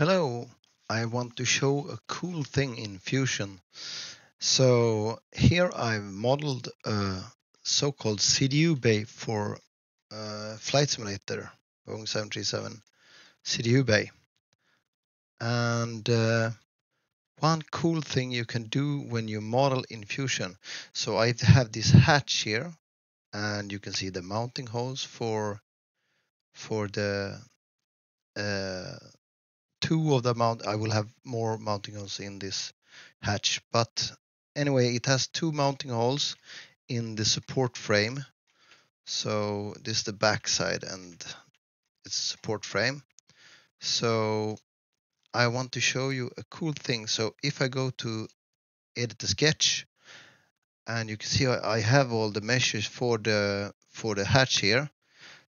Hello, I want to show a cool thing in Fusion. So here I've modeled a so-called CDU bay for uh, Flight Simulator, Boeing 737 CDU bay. And uh, one cool thing you can do when you model in Fusion. So I have this hatch here and you can see the mounting holes for for the uh, two of the mount. I will have more mounting holes in this hatch, but anyway, it has two mounting holes in the support frame. So this is the back side and it's support frame. So I want to show you a cool thing. So if I go to edit the sketch and you can see I have all the measures for the for the hatch here.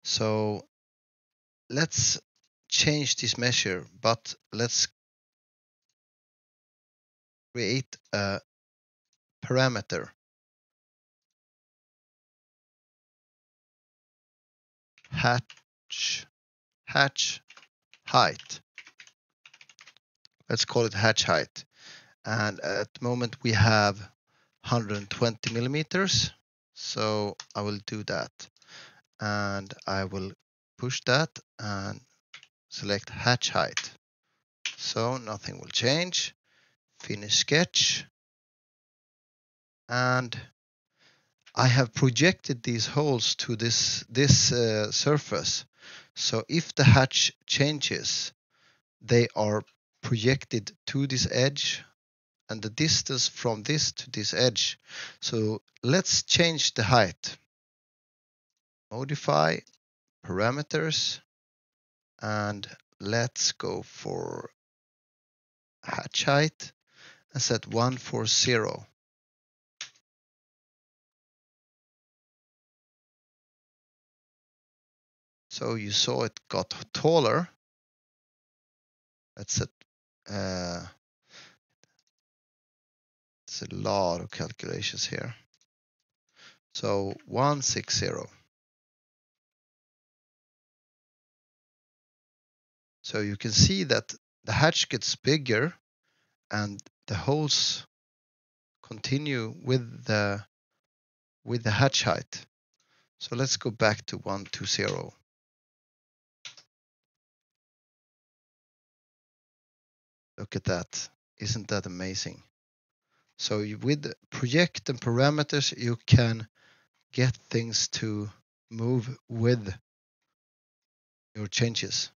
So let's change this measure, but let's create a parameter. Hatch, hatch height. Let's call it hatch height. And at the moment we have 120 millimeters. So I will do that. And I will push that and select hatch height. So nothing will change. Finish sketch. And I have projected these holes to this, this uh, surface. So if the hatch changes, they are projected to this edge and the distance from this to this edge. So let's change the height. Modify parameters and let's go for hatch height and set 140. So you saw it got taller. Let's set, uh, it's a lot of calculations here. So 160. So you can see that the hatch gets bigger and the holes continue with the with the hatch height. So let's go back to 120. Look at that. Isn't that amazing? So you, with project and parameters, you can get things to move with your changes.